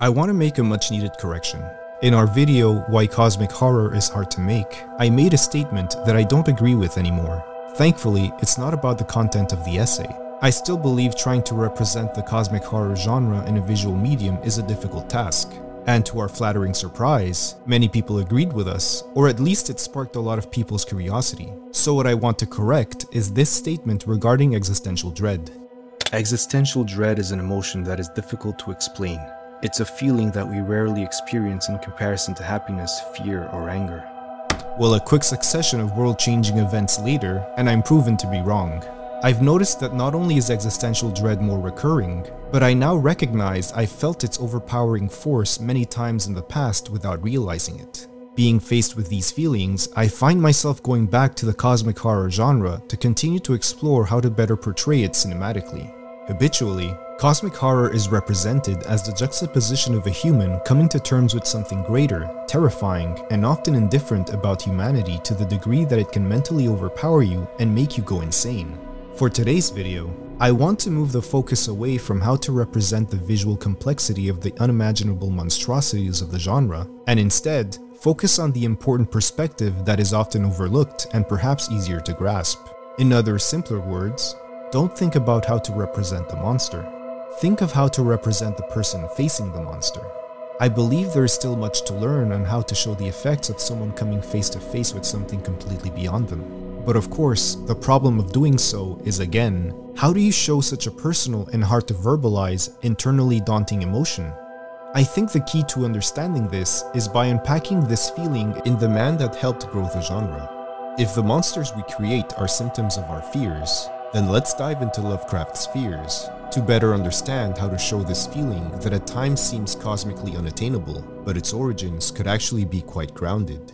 I want to make a much needed correction. In our video, Why Cosmic Horror is Hard to Make, I made a statement that I don't agree with anymore. Thankfully, it's not about the content of the essay. I still believe trying to represent the cosmic horror genre in a visual medium is a difficult task. And to our flattering surprise, many people agreed with us, or at least it sparked a lot of people's curiosity. So what I want to correct is this statement regarding existential dread. Existential dread is an emotion that is difficult to explain. It's a feeling that we rarely experience in comparison to happiness, fear, or anger. Well, a quick succession of world-changing events later, and I'm proven to be wrong. I've noticed that not only is existential dread more recurring, but I now recognize I felt its overpowering force many times in the past without realizing it. Being faced with these feelings, I find myself going back to the cosmic horror genre to continue to explore how to better portray it cinematically. Habitually, cosmic horror is represented as the juxtaposition of a human coming to terms with something greater, terrifying, and often indifferent about humanity to the degree that it can mentally overpower you and make you go insane. For today's video, I want to move the focus away from how to represent the visual complexity of the unimaginable monstrosities of the genre, and instead, focus on the important perspective that is often overlooked and perhaps easier to grasp. In other simpler words, don't think about how to represent the monster. Think of how to represent the person facing the monster. I believe there is still much to learn on how to show the effects of someone coming face to face with something completely beyond them. But of course, the problem of doing so is again, how do you show such a personal and hard to verbalize, internally daunting emotion? I think the key to understanding this is by unpacking this feeling in the man that helped grow the genre. If the monsters we create are symptoms of our fears, then let's dive into Lovecraft's fears to better understand how to show this feeling that at times seems cosmically unattainable, but its origins could actually be quite grounded.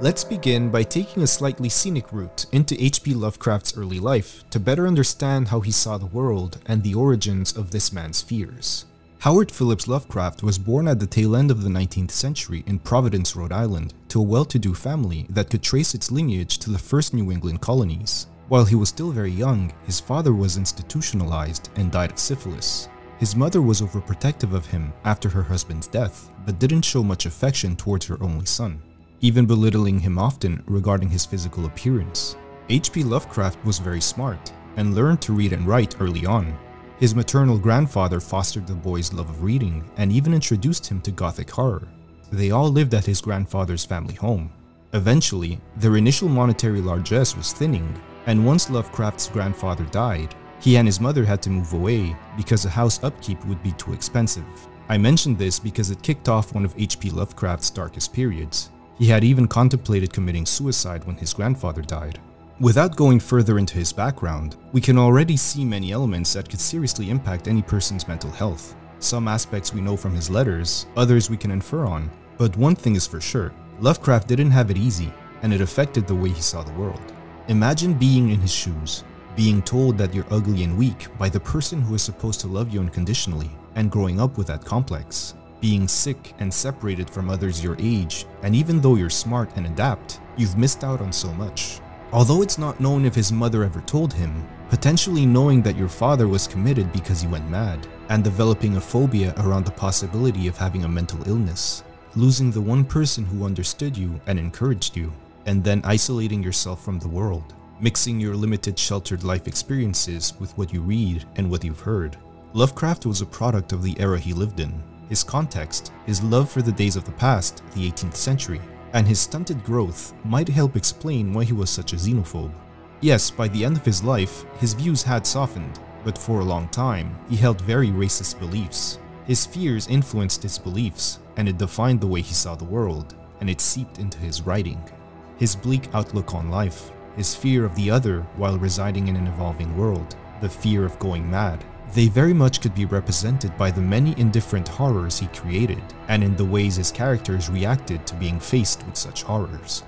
Let's begin by taking a slightly scenic route into H.P. Lovecraft's early life to better understand how he saw the world and the origins of this man's fears. Howard Phillips Lovecraft was born at the tail end of the 19th century in Providence, Rhode Island, to a well-to-do family that could trace its lineage to the first New England colonies. While he was still very young, his father was institutionalized and died of syphilis. His mother was overprotective of him after her husband's death, but didn't show much affection towards her only son, even belittling him often regarding his physical appearance. H.P. Lovecraft was very smart and learned to read and write early on, his maternal grandfather fostered the boy's love of reading and even introduced him to gothic horror. They all lived at his grandfather's family home. Eventually, their initial monetary largesse was thinning, and once Lovecraft's grandfather died, he and his mother had to move away because a house upkeep would be too expensive. I mentioned this because it kicked off one of H.P. Lovecraft's darkest periods. He had even contemplated committing suicide when his grandfather died. Without going further into his background, we can already see many elements that could seriously impact any person's mental health. Some aspects we know from his letters, others we can infer on. But one thing is for sure, Lovecraft didn't have it easy, and it affected the way he saw the world. Imagine being in his shoes, being told that you're ugly and weak by the person who is supposed to love you unconditionally, and growing up with that complex. Being sick and separated from others your age, and even though you're smart and adapt, you've missed out on so much. Although it's not known if his mother ever told him, potentially knowing that your father was committed because he went mad, and developing a phobia around the possibility of having a mental illness, losing the one person who understood you and encouraged you, and then isolating yourself from the world, mixing your limited sheltered life experiences with what you read and what you've heard. Lovecraft was a product of the era he lived in. His context, his love for the days of the past, the 18th century, and his stunted growth might help explain why he was such a xenophobe. Yes, by the end of his life, his views had softened, but for a long time, he held very racist beliefs. His fears influenced his beliefs, and it defined the way he saw the world, and it seeped into his writing. His bleak outlook on life, his fear of the other while residing in an evolving world, the fear of going mad, they very much could be represented by the many indifferent horrors he created, and in the ways his characters reacted to being faced with such horrors.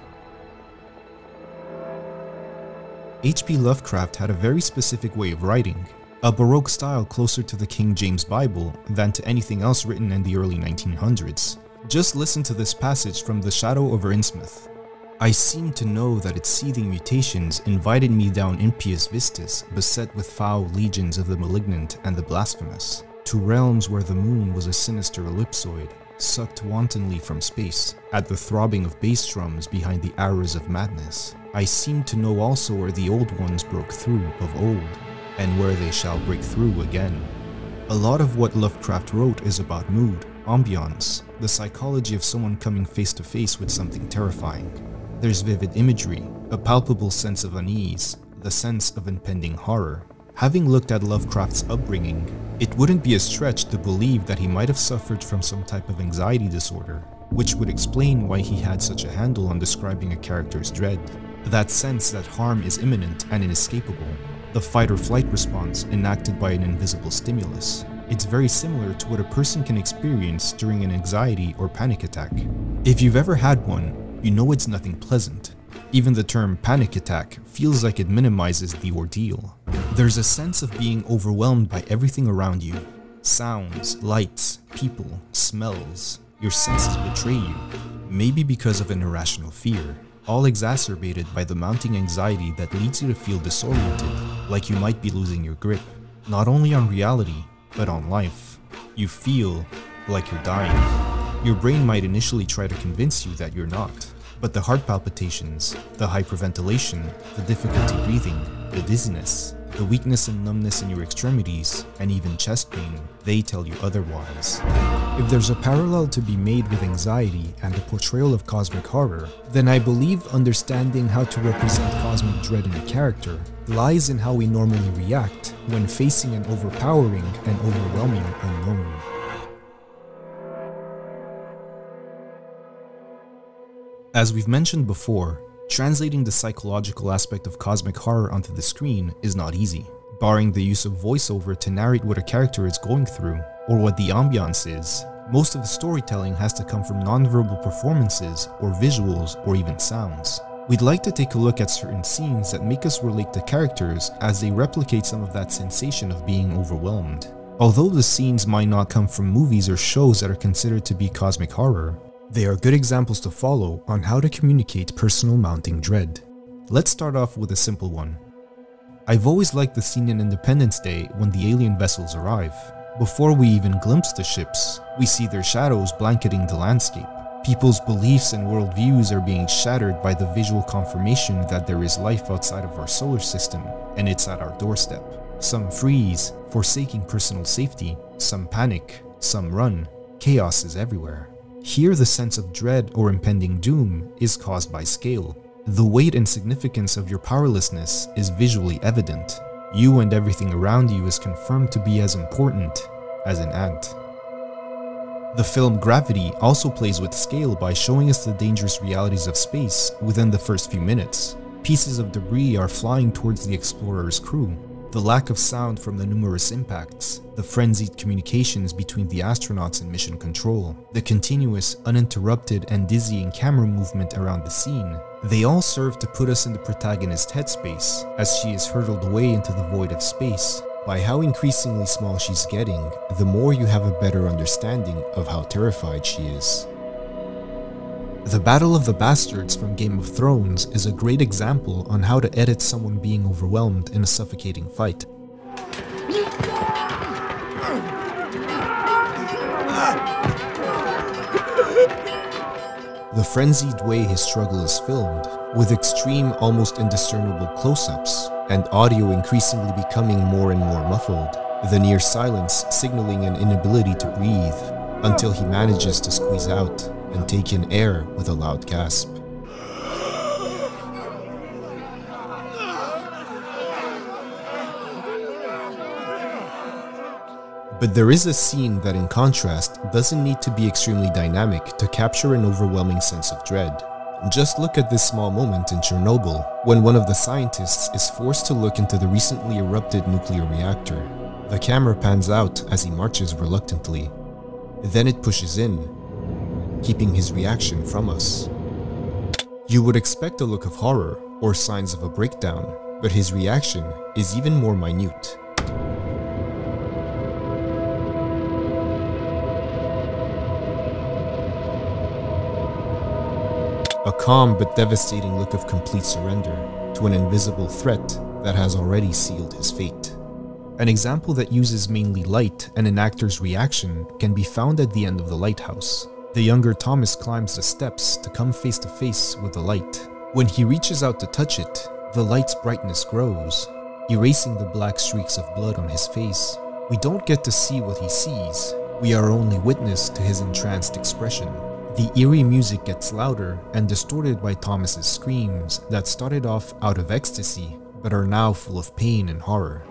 H.P. Lovecraft had a very specific way of writing, a Baroque style closer to the King James Bible than to anything else written in the early 1900s. Just listen to this passage from The Shadow over Innsmouth, I seemed to know that its seething mutations invited me down impious vistas beset with foul legions of the malignant and the blasphemous. to realms where the moon was a sinister ellipsoid, sucked wantonly from space, at the throbbing of bass drums behind the arrows of madness. I seem to know also where the old ones broke through of old, and where they shall break through again. A lot of what Lovecraft wrote is about mood, ambiance, the psychology of someone coming face to face with something terrifying. There's vivid imagery, a palpable sense of unease, the sense of impending horror. Having looked at Lovecraft's upbringing, it wouldn't be a stretch to believe that he might have suffered from some type of anxiety disorder, which would explain why he had such a handle on describing a character's dread. That sense that harm is imminent and inescapable, the fight or flight response enacted by an invisible stimulus. It's very similar to what a person can experience during an anxiety or panic attack. If you've ever had one, you know it's nothing pleasant. Even the term panic attack feels like it minimizes the ordeal. There's a sense of being overwhelmed by everything around you. Sounds, lights, people, smells. Your senses betray you. Maybe because of an irrational fear, all exacerbated by the mounting anxiety that leads you to feel disoriented, like you might be losing your grip, not only on reality, but on life. You feel like you're dying. Your brain might initially try to convince you that you're not, but the heart palpitations, the hyperventilation, the difficulty breathing, the dizziness, the weakness and numbness in your extremities, and even chest pain, they tell you otherwise. If there's a parallel to be made with anxiety and the portrayal of cosmic horror, then I believe understanding how to represent cosmic dread in a character lies in how we normally react when facing an overpowering and overwhelming unknown. As we've mentioned before, translating the psychological aspect of cosmic horror onto the screen is not easy. Barring the use of voiceover to narrate what a character is going through, or what the ambiance is, most of the storytelling has to come from nonverbal performances, or visuals, or even sounds. We'd like to take a look at certain scenes that make us relate to characters as they replicate some of that sensation of being overwhelmed. Although the scenes might not come from movies or shows that are considered to be cosmic horror, they are good examples to follow on how to communicate personal mounting dread. Let's start off with a simple one. I've always liked the scene in Independence Day when the alien vessels arrive. Before we even glimpse the ships, we see their shadows blanketing the landscape. People's beliefs and worldviews are being shattered by the visual confirmation that there is life outside of our solar system, and it's at our doorstep. Some freeze, forsaking personal safety, some panic, some run. Chaos is everywhere. Here the sense of dread or impending doom is caused by scale. The weight and significance of your powerlessness is visually evident. You and everything around you is confirmed to be as important as an ant. The film Gravity also plays with scale by showing us the dangerous realities of space within the first few minutes. Pieces of debris are flying towards the explorer's crew, the lack of sound from the numerous impacts, the frenzied communications between the astronauts and mission control, the continuous, uninterrupted, and dizzying camera movement around the scene, they all serve to put us in the protagonist's headspace as she is hurtled away into the void of space. By how increasingly small she's getting, the more you have a better understanding of how terrified she is. The Battle of the Bastards from Game of Thrones is a great example on how to edit someone being overwhelmed in a suffocating fight. The frenzied way his struggle is filmed, with extreme, almost indiscernible close-ups, and audio increasingly becoming more and more muffled, the near silence signaling an inability to breathe, until he manages to squeeze out and take in air with a loud gasp. But there is a scene that in contrast doesn't need to be extremely dynamic to capture an overwhelming sense of dread. Just look at this small moment in Chernobyl, when one of the scientists is forced to look into the recently erupted nuclear reactor. The camera pans out as he marches reluctantly. Then it pushes in, keeping his reaction from us. You would expect a look of horror or signs of a breakdown, but his reaction is even more minute. A calm but devastating look of complete surrender to an invisible threat that has already sealed his fate. An example that uses mainly light and an actor's reaction can be found at the end of the lighthouse. The younger Thomas climbs the steps to come face to face with the light. When he reaches out to touch it, the light's brightness grows, erasing the black streaks of blood on his face. We don't get to see what he sees, we are only witness to his entranced expression. The eerie music gets louder and distorted by Thomas's screams that started off out of ecstasy but are now full of pain and horror.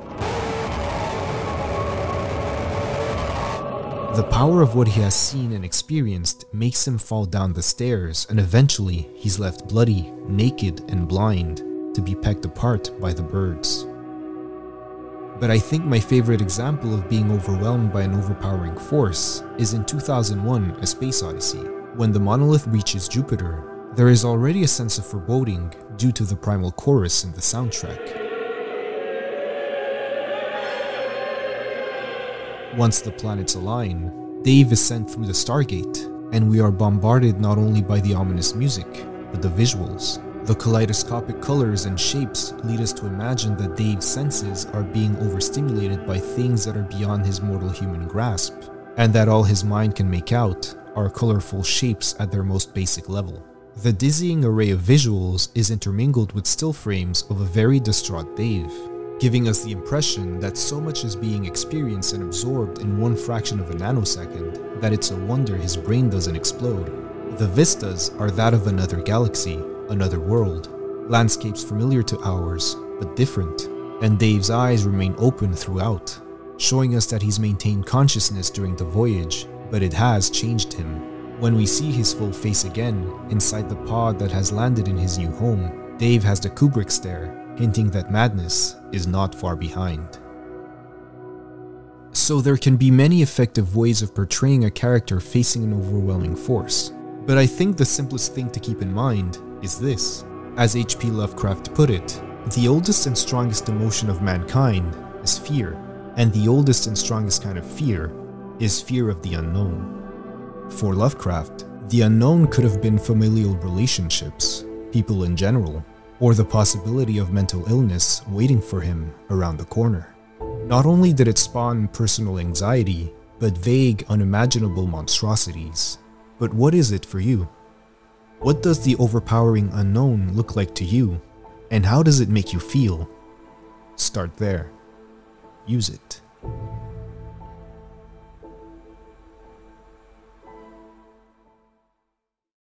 The power of what he has seen and experienced makes him fall down the stairs and eventually he's left bloody, naked and blind to be pecked apart by the birds. But I think my favorite example of being overwhelmed by an overpowering force is in 2001 A Space Odyssey. When the monolith reaches Jupiter, there is already a sense of foreboding due to the primal chorus in the soundtrack. Once the planets align, Dave is sent through the Stargate, and we are bombarded not only by the ominous music, but the visuals. The kaleidoscopic colors and shapes lead us to imagine that Dave's senses are being overstimulated by things that are beyond his mortal human grasp, and that all his mind can make out are colorful shapes at their most basic level. The dizzying array of visuals is intermingled with still frames of a very distraught Dave, giving us the impression that so much is being experienced and absorbed in one fraction of a nanosecond that it's a wonder his brain doesn't explode. The vistas are that of another galaxy, another world, landscapes familiar to ours, but different, and Dave's eyes remain open throughout, showing us that he's maintained consciousness during the voyage, but it has changed him. When we see his full face again, inside the pod that has landed in his new home, Dave has the Kubrick stare, hinting that madness is not far behind. So there can be many effective ways of portraying a character facing an overwhelming force, but I think the simplest thing to keep in mind is this. As H.P. Lovecraft put it, the oldest and strongest emotion of mankind is fear, and the oldest and strongest kind of fear is fear of the unknown. For Lovecraft, the unknown could have been familial relationships, people in general, or the possibility of mental illness waiting for him around the corner. Not only did it spawn personal anxiety, but vague, unimaginable monstrosities. But what is it for you? What does the overpowering unknown look like to you? And how does it make you feel? Start there. Use it.